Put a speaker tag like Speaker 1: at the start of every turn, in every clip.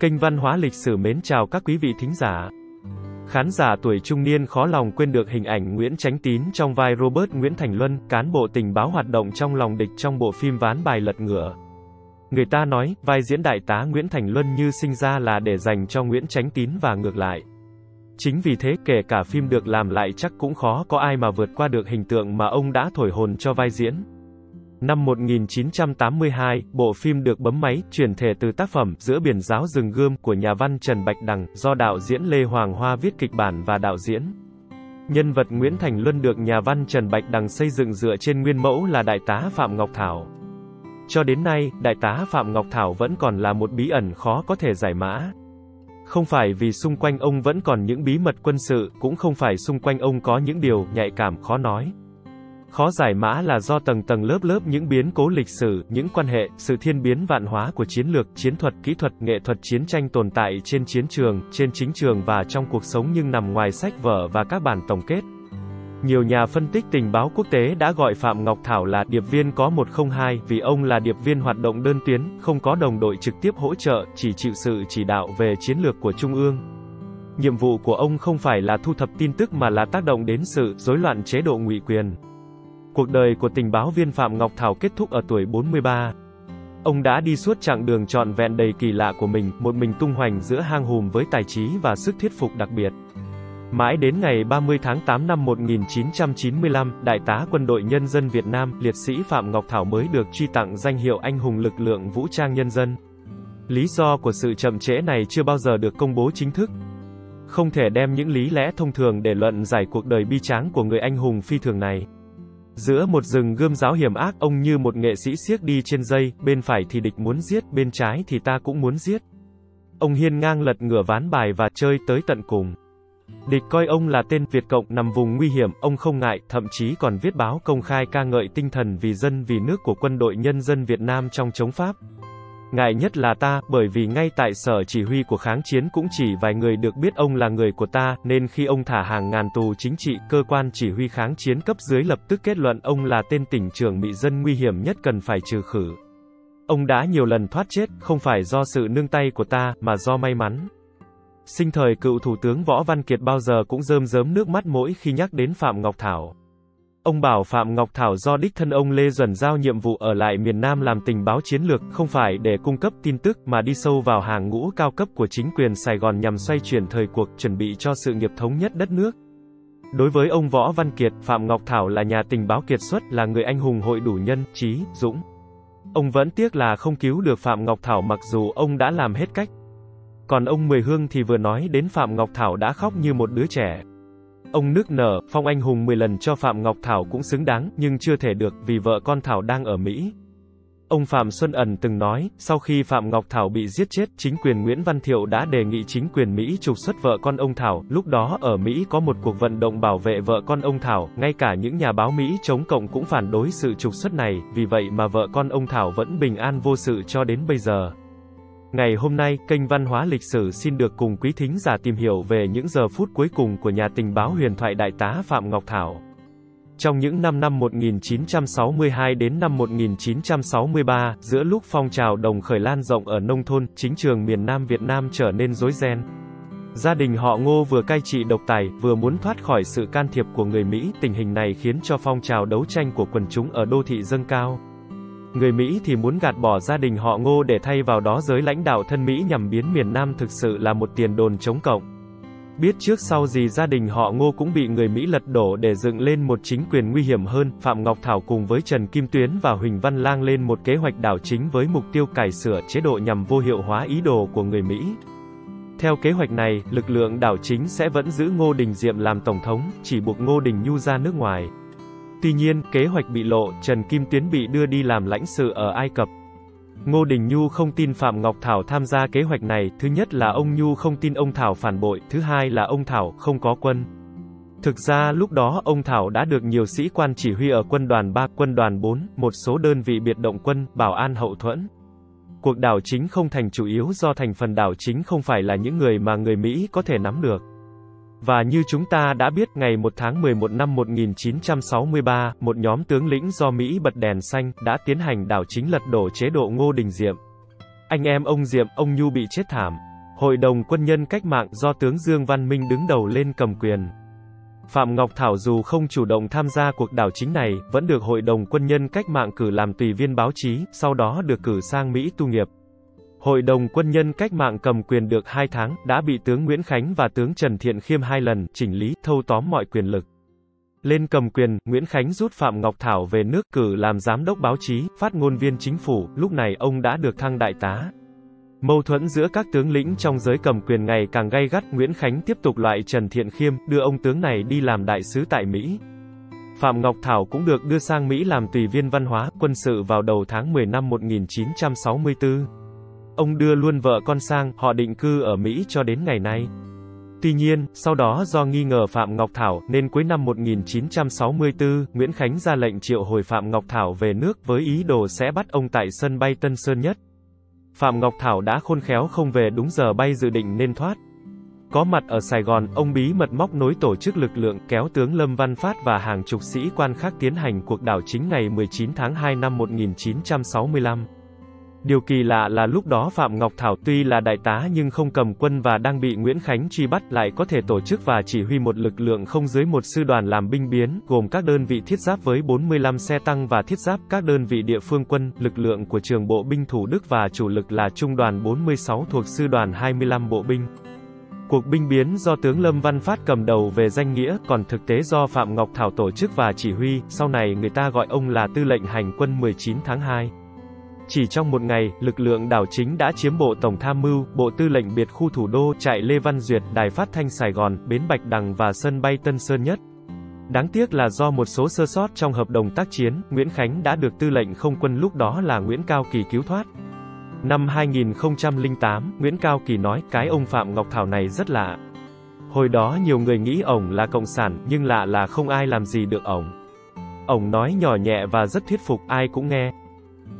Speaker 1: Kênh Văn hóa Lịch sử mến chào các quý vị thính giả. Khán giả tuổi trung niên khó lòng quên được hình ảnh Nguyễn Chánh Tín trong vai Robert Nguyễn Thành Luân, cán bộ tình báo hoạt động trong lòng địch trong bộ phim Ván bài lật ngựa. Người ta nói, vai diễn đại tá Nguyễn Thành Luân như sinh ra là để dành cho Nguyễn Chánh Tín và ngược lại. Chính vì thế, kể cả phim được làm lại chắc cũng khó có ai mà vượt qua được hình tượng mà ông đã thổi hồn cho vai diễn. Năm 1982, bộ phim được bấm máy, chuyển thể từ tác phẩm Giữa biển giáo rừng gươm của nhà văn Trần Bạch Đằng, do đạo diễn Lê Hoàng Hoa viết kịch bản và đạo diễn. Nhân vật Nguyễn Thành Luân được nhà văn Trần Bạch Đằng xây dựng dựa trên nguyên mẫu là đại tá Phạm Ngọc Thảo. Cho đến nay, đại tá Phạm Ngọc Thảo vẫn còn là một bí ẩn khó có thể giải mã. Không phải vì xung quanh ông vẫn còn những bí mật quân sự, cũng không phải xung quanh ông có những điều nhạy cảm khó nói. Khó giải mã là do tầng tầng lớp lớp những biến cố lịch sử, những quan hệ, sự thiên biến vạn hóa của chiến lược, chiến thuật, kỹ thuật, nghệ thuật chiến tranh tồn tại trên chiến trường, trên chính trường và trong cuộc sống nhưng nằm ngoài sách vở và các bản tổng kết. Nhiều nhà phân tích tình báo quốc tế đã gọi Phạm Ngọc Thảo là điệp viên có 102 vì ông là điệp viên hoạt động đơn tuyến, không có đồng đội trực tiếp hỗ trợ, chỉ chịu sự chỉ đạo về chiến lược của Trung ương. Nhiệm vụ của ông không phải là thu thập tin tức mà là tác động đến sự rối loạn chế độ ngụy quyền. Cuộc đời của tình báo viên Phạm Ngọc Thảo kết thúc ở tuổi 43. Ông đã đi suốt chặng đường trọn vẹn đầy kỳ lạ của mình, một mình tung hoành giữa hang hùm với tài trí và sức thuyết phục đặc biệt. Mãi đến ngày 30 tháng 8 năm 1995, Đại tá Quân đội Nhân dân Việt Nam, liệt sĩ Phạm Ngọc Thảo mới được truy tặng danh hiệu Anh hùng lực lượng vũ trang nhân dân. Lý do của sự chậm trễ này chưa bao giờ được công bố chính thức. Không thể đem những lý lẽ thông thường để luận giải cuộc đời bi tráng của người anh hùng phi thường này. Giữa một rừng gươm giáo hiểm ác, ông như một nghệ sĩ siếc đi trên dây, bên phải thì địch muốn giết, bên trái thì ta cũng muốn giết. Ông hiên ngang lật ngửa ván bài và chơi tới tận cùng. Địch coi ông là tên Việt Cộng nằm vùng nguy hiểm, ông không ngại, thậm chí còn viết báo công khai ca ngợi tinh thần vì dân vì nước của quân đội nhân dân Việt Nam trong chống Pháp. Ngại nhất là ta, bởi vì ngay tại sở chỉ huy của kháng chiến cũng chỉ vài người được biết ông là người của ta, nên khi ông thả hàng ngàn tù chính trị, cơ quan chỉ huy kháng chiến cấp dưới lập tức kết luận ông là tên tỉnh trưởng bị dân nguy hiểm nhất cần phải trừ khử. Ông đã nhiều lần thoát chết, không phải do sự nương tay của ta, mà do may mắn. Sinh thời cựu Thủ tướng Võ Văn Kiệt bao giờ cũng rơm rớm nước mắt mỗi khi nhắc đến Phạm Ngọc Thảo. Ông bảo Phạm Ngọc Thảo do đích thân ông Lê Duẩn giao nhiệm vụ ở lại miền Nam làm tình báo chiến lược, không phải để cung cấp tin tức mà đi sâu vào hàng ngũ cao cấp của chính quyền Sài Gòn nhằm xoay chuyển thời cuộc, chuẩn bị cho sự nghiệp thống nhất đất nước. Đối với ông Võ Văn Kiệt, Phạm Ngọc Thảo là nhà tình báo kiệt xuất, là người anh hùng hội đủ nhân, trí, dũng. Ông vẫn tiếc là không cứu được Phạm Ngọc Thảo mặc dù ông đã làm hết cách. Còn ông Mười Hương thì vừa nói đến Phạm Ngọc Thảo đã khóc như một đứa trẻ. Ông nước nở, phong anh hùng 10 lần cho Phạm Ngọc Thảo cũng xứng đáng, nhưng chưa thể được vì vợ con Thảo đang ở Mỹ. Ông Phạm Xuân Ẩn từng nói, sau khi Phạm Ngọc Thảo bị giết chết, chính quyền Nguyễn Văn Thiệu đã đề nghị chính quyền Mỹ trục xuất vợ con ông Thảo, lúc đó ở Mỹ có một cuộc vận động bảo vệ vợ con ông Thảo, ngay cả những nhà báo Mỹ chống cộng cũng phản đối sự trục xuất này, vì vậy mà vợ con ông Thảo vẫn bình an vô sự cho đến bây giờ. Ngày hôm nay, kênh Văn hóa Lịch sử xin được cùng quý thính giả tìm hiểu về những giờ phút cuối cùng của nhà tình báo huyền thoại đại tá Phạm Ngọc Thảo. Trong những năm năm 1962 đến năm 1963, giữa lúc phong trào đồng khởi lan rộng ở nông thôn, chính trường miền Nam Việt Nam trở nên rối ren. Gia đình họ Ngô vừa cai trị độc tài, vừa muốn thoát khỏi sự can thiệp của người Mỹ, tình hình này khiến cho phong trào đấu tranh của quần chúng ở đô thị dâng cao. Người Mỹ thì muốn gạt bỏ gia đình họ ngô để thay vào đó giới lãnh đạo thân Mỹ nhằm biến miền Nam thực sự là một tiền đồn chống cộng. Biết trước sau gì gia đình họ ngô cũng bị người Mỹ lật đổ để dựng lên một chính quyền nguy hiểm hơn, Phạm Ngọc Thảo cùng với Trần Kim Tuyến và Huỳnh Văn Lang lên một kế hoạch đảo chính với mục tiêu cải sửa chế độ nhằm vô hiệu hóa ý đồ của người Mỹ. Theo kế hoạch này, lực lượng đảo chính sẽ vẫn giữ Ngô Đình Diệm làm tổng thống, chỉ buộc Ngô Đình Nhu ra nước ngoài. Tuy nhiên, kế hoạch bị lộ, Trần Kim Tuyến bị đưa đi làm lãnh sự ở Ai Cập. Ngô Đình Nhu không tin Phạm Ngọc Thảo tham gia kế hoạch này, thứ nhất là ông Nhu không tin ông Thảo phản bội, thứ hai là ông Thảo không có quân. Thực ra lúc đó ông Thảo đã được nhiều sĩ quan chỉ huy ở quân đoàn 3, quân đoàn 4, một số đơn vị biệt động quân, bảo an hậu thuẫn. Cuộc đảo chính không thành chủ yếu do thành phần đảo chính không phải là những người mà người Mỹ có thể nắm được. Và như chúng ta đã biết, ngày 1 tháng 11 năm 1963, một nhóm tướng lĩnh do Mỹ bật đèn xanh, đã tiến hành đảo chính lật đổ chế độ Ngô Đình Diệm. Anh em ông Diệm, ông Nhu bị chết thảm. Hội đồng quân nhân cách mạng do tướng Dương Văn Minh đứng đầu lên cầm quyền. Phạm Ngọc Thảo dù không chủ động tham gia cuộc đảo chính này, vẫn được Hội đồng quân nhân cách mạng cử làm tùy viên báo chí, sau đó được cử sang Mỹ tu nghiệp. Hội đồng quân nhân cách mạng cầm quyền được 2 tháng, đã bị tướng Nguyễn Khánh và tướng Trần Thiện Khiêm hai lần, chỉnh lý, thâu tóm mọi quyền lực. Lên cầm quyền, Nguyễn Khánh rút Phạm Ngọc Thảo về nước cử làm giám đốc báo chí, phát ngôn viên chính phủ, lúc này ông đã được thăng đại tá. Mâu thuẫn giữa các tướng lĩnh trong giới cầm quyền ngày càng gay gắt, Nguyễn Khánh tiếp tục loại Trần Thiện Khiêm, đưa ông tướng này đi làm đại sứ tại Mỹ. Phạm Ngọc Thảo cũng được đưa sang Mỹ làm tùy viên văn hóa, quân sự vào đầu tháng 10 năm 1964. Ông đưa luôn vợ con sang, họ định cư ở Mỹ cho đến ngày nay. Tuy nhiên, sau đó do nghi ngờ Phạm Ngọc Thảo, nên cuối năm 1964, Nguyễn Khánh ra lệnh triệu hồi Phạm Ngọc Thảo về nước với ý đồ sẽ bắt ông tại sân bay Tân Sơn Nhất. Phạm Ngọc Thảo đã khôn khéo không về đúng giờ bay dự định nên thoát. Có mặt ở Sài Gòn, ông bí mật móc nối tổ chức lực lượng kéo tướng Lâm Văn Phát và hàng chục sĩ quan khác tiến hành cuộc đảo chính ngày 19 tháng 2 năm 1965. Điều kỳ lạ là lúc đó Phạm Ngọc Thảo tuy là đại tá nhưng không cầm quân và đang bị Nguyễn Khánh truy bắt lại có thể tổ chức và chỉ huy một lực lượng không dưới một sư đoàn làm binh biến, gồm các đơn vị thiết giáp với 45 xe tăng và thiết giáp, các đơn vị địa phương quân, lực lượng của trường bộ binh Thủ Đức và chủ lực là trung đoàn 46 thuộc sư đoàn 25 bộ binh. Cuộc binh biến do tướng Lâm Văn Phát cầm đầu về danh nghĩa, còn thực tế do Phạm Ngọc Thảo tổ chức và chỉ huy, sau này người ta gọi ông là tư lệnh hành quân 19 tháng 2. Chỉ trong một ngày, lực lượng đảo chính đã chiếm bộ Tổng Tham mưu, Bộ Tư lệnh Biệt khu thủ đô, trại Lê Văn Duyệt, Đài Phát thanh Sài Gòn, Bến Bạch Đằng và sân bay Tân Sơn Nhất. Đáng tiếc là do một số sơ sót trong hợp đồng tác chiến, Nguyễn Khánh đã được tư lệnh không quân lúc đó là Nguyễn Cao Kỳ cứu thoát. Năm 2008, Nguyễn Cao Kỳ nói, cái ông Phạm Ngọc Thảo này rất lạ. Hồi đó nhiều người nghĩ ổng là cộng sản, nhưng lạ là không ai làm gì được ổng. Ổng nói nhỏ nhẹ và rất thuyết phục, ai cũng nghe.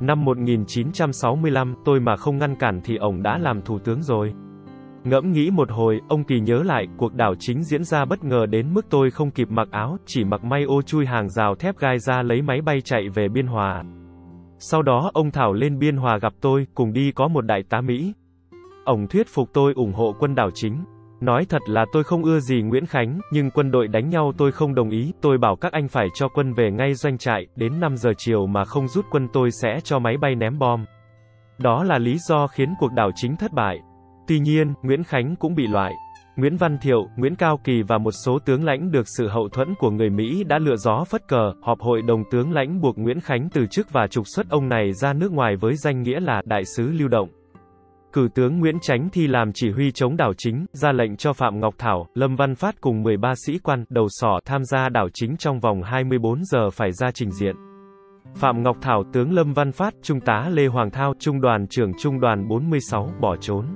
Speaker 1: Năm 1965, tôi mà không ngăn cản thì ổng đã làm thủ tướng rồi. Ngẫm nghĩ một hồi, ông Kỳ nhớ lại, cuộc đảo chính diễn ra bất ngờ đến mức tôi không kịp mặc áo, chỉ mặc may ô chui hàng rào thép gai ra lấy máy bay chạy về Biên Hòa. Sau đó ông Thảo lên Biên Hòa gặp tôi, cùng đi có một đại tá Mỹ. Ông thuyết phục tôi ủng hộ quân đảo chính. Nói thật là tôi không ưa gì Nguyễn Khánh, nhưng quân đội đánh nhau tôi không đồng ý, tôi bảo các anh phải cho quân về ngay doanh trại, đến 5 giờ chiều mà không rút quân tôi sẽ cho máy bay ném bom. Đó là lý do khiến cuộc đảo chính thất bại. Tuy nhiên, Nguyễn Khánh cũng bị loại. Nguyễn Văn Thiệu, Nguyễn Cao Kỳ và một số tướng lãnh được sự hậu thuẫn của người Mỹ đã lựa gió phất cờ, họp hội đồng tướng lãnh buộc Nguyễn Khánh từ chức và trục xuất ông này ra nước ngoài với danh nghĩa là đại sứ lưu động. Cử tướng Nguyễn Chánh thi làm chỉ huy chống đảo chính, ra lệnh cho Phạm Ngọc Thảo, Lâm Văn Phát cùng 13 sĩ quan, đầu sỏ tham gia đảo chính trong vòng 24 giờ phải ra trình diện. Phạm Ngọc Thảo, tướng Lâm Văn Phát, Trung tá Lê Hoàng Thao, Trung đoàn trưởng Trung đoàn 46, bỏ trốn.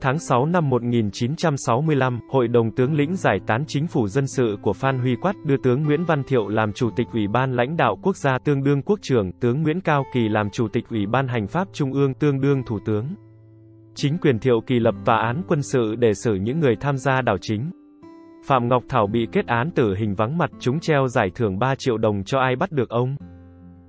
Speaker 1: Tháng 6 năm 1965, Hội đồng tướng lĩnh giải tán chính phủ dân sự của Phan Huy Quát đưa tướng Nguyễn Văn Thiệu làm Chủ tịch Ủy ban lãnh đạo quốc gia tương đương quốc trưởng, tướng Nguyễn Cao Kỳ làm Chủ tịch Ủy ban hành pháp Trung ương tương đương Thủ tướng. Chính quyền Thiệu Kỳ lập tòa án quân sự để xử những người tham gia đảo chính. Phạm Ngọc Thảo bị kết án tử hình vắng mặt, chúng treo giải thưởng 3 triệu đồng cho ai bắt được ông.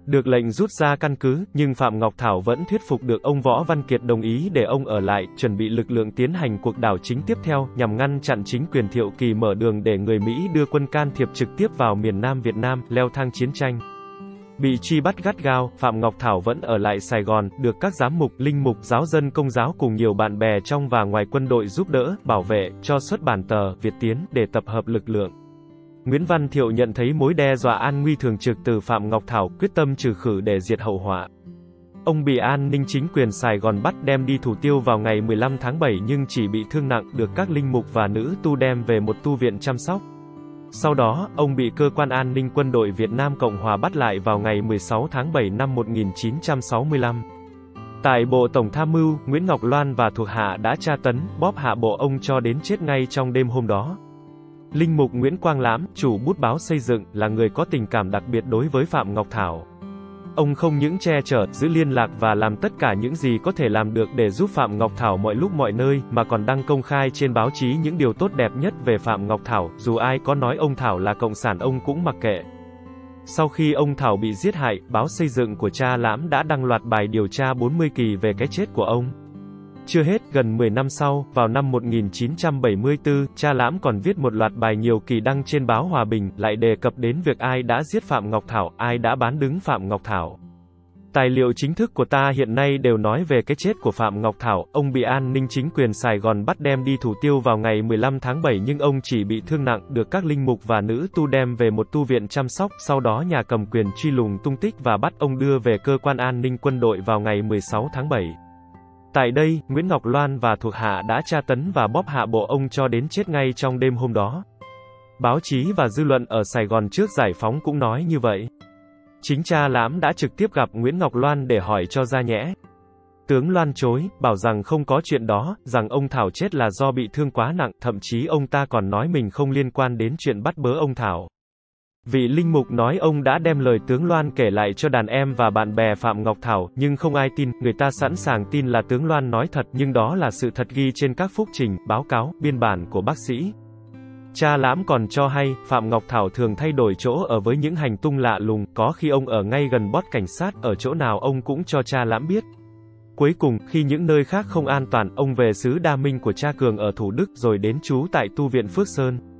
Speaker 1: Được lệnh rút ra căn cứ, nhưng Phạm Ngọc Thảo vẫn thuyết phục được ông Võ Văn Kiệt đồng ý để ông ở lại, chuẩn bị lực lượng tiến hành cuộc đảo chính tiếp theo, nhằm ngăn chặn chính quyền Thiệu Kỳ mở đường để người Mỹ đưa quân can thiệp trực tiếp vào miền Nam Việt Nam, leo thang chiến tranh. Bị truy bắt gắt gao, Phạm Ngọc Thảo vẫn ở lại Sài Gòn, được các giám mục, linh mục, giáo dân công giáo cùng nhiều bạn bè trong và ngoài quân đội giúp đỡ, bảo vệ, cho xuất bản tờ, Việt Tiến, để tập hợp lực lượng. Nguyễn Văn Thiệu nhận thấy mối đe dọa an nguy thường trực từ Phạm Ngọc Thảo, quyết tâm trừ khử để diệt hậu họa. Ông bị an ninh chính quyền Sài Gòn bắt đem đi thủ tiêu vào ngày 15 tháng 7 nhưng chỉ bị thương nặng, được các linh mục và nữ tu đem về một tu viện chăm sóc. Sau đó, ông bị cơ quan an ninh quân đội Việt Nam Cộng Hòa bắt lại vào ngày 16 tháng 7 năm 1965. Tại Bộ Tổng Tham mưu, Nguyễn Ngọc Loan và thuộc hạ đã tra tấn, bóp hạ bộ ông cho đến chết ngay trong đêm hôm đó. Linh mục Nguyễn Quang Lãm, chủ bút báo xây dựng, là người có tình cảm đặc biệt đối với Phạm Ngọc Thảo. Ông không những che chở, giữ liên lạc và làm tất cả những gì có thể làm được để giúp Phạm Ngọc Thảo mọi lúc mọi nơi, mà còn đăng công khai trên báo chí những điều tốt đẹp nhất về Phạm Ngọc Thảo, dù ai có nói ông Thảo là cộng sản ông cũng mặc kệ. Sau khi ông Thảo bị giết hại, báo xây dựng của cha Lãm đã đăng loạt bài điều tra 40 kỳ về cái chết của ông. Chưa hết, gần 10 năm sau, vào năm 1974, cha Lãm còn viết một loạt bài nhiều kỳ đăng trên báo Hòa Bình, lại đề cập đến việc ai đã giết Phạm Ngọc Thảo, ai đã bán đứng Phạm Ngọc Thảo. Tài liệu chính thức của ta hiện nay đều nói về cái chết của Phạm Ngọc Thảo, ông bị an ninh chính quyền Sài Gòn bắt đem đi thủ tiêu vào ngày 15 tháng 7 nhưng ông chỉ bị thương nặng, được các linh mục và nữ tu đem về một tu viện chăm sóc, sau đó nhà cầm quyền truy lùng tung tích và bắt ông đưa về cơ quan an ninh quân đội vào ngày 16 tháng 7. Tại đây, Nguyễn Ngọc Loan và thuộc hạ đã tra tấn và bóp hạ bộ ông cho đến chết ngay trong đêm hôm đó. Báo chí và dư luận ở Sài Gòn trước giải phóng cũng nói như vậy. Chính cha Lãm đã trực tiếp gặp Nguyễn Ngọc Loan để hỏi cho ra nhẽ. Tướng Loan chối, bảo rằng không có chuyện đó, rằng ông Thảo chết là do bị thương quá nặng, thậm chí ông ta còn nói mình không liên quan đến chuyện bắt bớ ông Thảo. Vị linh mục nói ông đã đem lời tướng Loan kể lại cho đàn em và bạn bè Phạm Ngọc Thảo, nhưng không ai tin, người ta sẵn sàng tin là tướng Loan nói thật, nhưng đó là sự thật ghi trên các phúc trình, báo cáo, biên bản của bác sĩ. Cha Lãm còn cho hay, Phạm Ngọc Thảo thường thay đổi chỗ ở với những hành tung lạ lùng, có khi ông ở ngay gần bót cảnh sát, ở chỗ nào ông cũng cho cha Lãm biết. Cuối cùng, khi những nơi khác không an toàn, ông về xứ Đa Minh của cha Cường ở Thủ Đức rồi đến trú tại tu viện Phước Sơn.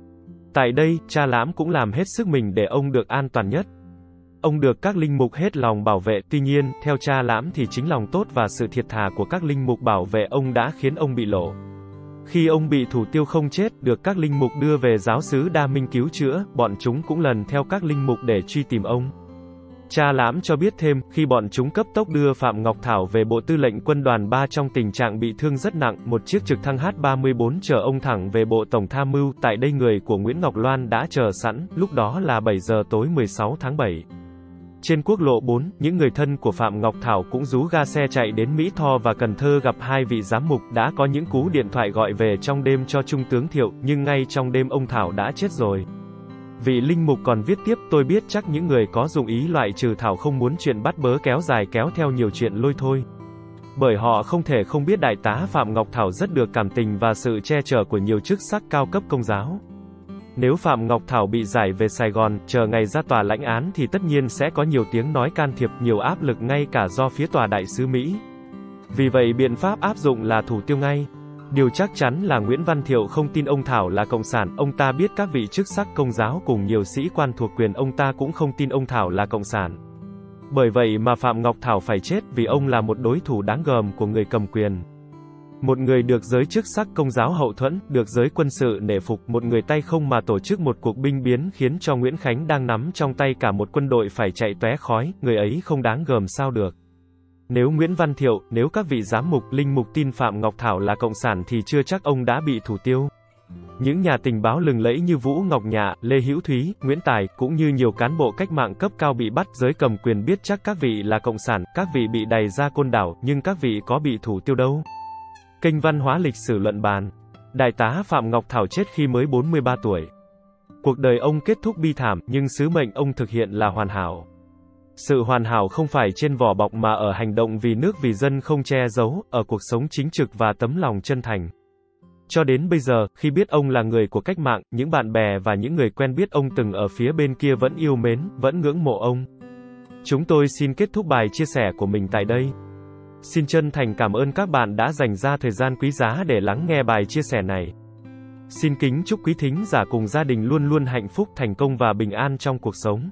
Speaker 1: Tại đây, cha Lãm cũng làm hết sức mình để ông được an toàn nhất. Ông được các linh mục hết lòng bảo vệ, tuy nhiên, theo cha Lãm thì chính lòng tốt và sự thiệt thà của các linh mục bảo vệ ông đã khiến ông bị lộ. Khi ông bị thủ tiêu không chết, được các linh mục đưa về giáo xứ Đa Minh cứu chữa, bọn chúng cũng lần theo các linh mục để truy tìm ông. Cha Lãm cho biết thêm, khi bọn chúng cấp tốc đưa Phạm Ngọc Thảo về Bộ Tư lệnh Quân đoàn 3 trong tình trạng bị thương rất nặng, một chiếc trực thăng H-34 chở ông thẳng về Bộ Tổng Tham mưu, tại đây người của Nguyễn Ngọc Loan đã chờ sẵn, lúc đó là 7 giờ tối 16 tháng 7. Trên quốc lộ 4, những người thân của Phạm Ngọc Thảo cũng rú ga xe chạy đến Mỹ Tho và Cần Thơ gặp hai vị giám mục, đã có những cú điện thoại gọi về trong đêm cho Trung tướng Thiệu, nhưng ngay trong đêm ông Thảo đã chết rồi. Vị linh mục còn viết tiếp, tôi biết chắc những người có dụng ý loại trừ Thảo không muốn chuyện bắt bớ kéo dài kéo theo nhiều chuyện lôi thôi. Bởi họ không thể không biết đại tá Phạm Ngọc Thảo rất được cảm tình và sự che chở của nhiều chức sắc cao cấp công giáo. Nếu Phạm Ngọc Thảo bị giải về Sài Gòn, chờ ngày ra tòa lãnh án thì tất nhiên sẽ có nhiều tiếng nói can thiệp, nhiều áp lực ngay cả do phía tòa đại sứ Mỹ. Vì vậy biện pháp áp dụng là thủ tiêu ngay. Điều chắc chắn là Nguyễn Văn Thiệu không tin ông Thảo là cộng sản, ông ta biết các vị chức sắc công giáo cùng nhiều sĩ quan thuộc quyền ông ta cũng không tin ông Thảo là cộng sản. Bởi vậy mà Phạm Ngọc Thảo phải chết vì ông là một đối thủ đáng gờm của người cầm quyền. Một người được giới chức sắc công giáo hậu thuẫn, được giới quân sự nể phục, một người tay không mà tổ chức một cuộc binh biến khiến cho Nguyễn Khánh đang nắm trong tay cả một quân đội phải chạy tóe khói, người ấy không đáng gờm sao được. Nếu Nguyễn Văn Thiệu, nếu các vị giám mục, linh mục tin Phạm Ngọc Thảo là cộng sản thì chưa chắc ông đã bị thủ tiêu. Những nhà tình báo lừng lẫy như Vũ Ngọc Nhạ, Lê Hữu Thúy, Nguyễn Tài, cũng như nhiều cán bộ cách mạng cấp cao bị bắt, giới cầm quyền biết chắc các vị là cộng sản, các vị bị đày ra côn đảo, nhưng các vị có bị thủ tiêu đâu. Kênh văn hóa lịch sử luận bàn. Đại tá Phạm Ngọc Thảo chết khi mới 43 tuổi. Cuộc đời ông kết thúc bi thảm, nhưng sứ mệnh ông thực hiện là hoàn hảo. Sự hoàn hảo không phải trên vỏ bọc mà ở hành động vì nước vì dân không che giấu, ở cuộc sống chính trực và tấm lòng chân thành. Cho đến bây giờ, khi biết ông là người của cách mạng, những bạn bè và những người quen biết ông từng ở phía bên kia vẫn yêu mến, vẫn ngưỡng mộ ông. Chúng tôi xin kết thúc bài chia sẻ của mình tại đây. Xin chân thành cảm ơn các bạn đã dành ra thời gian quý giá để lắng nghe bài chia sẻ này. Xin kính chúc quý thính giả cùng gia đình luôn luôn hạnh phúc, thành công và bình an trong cuộc sống.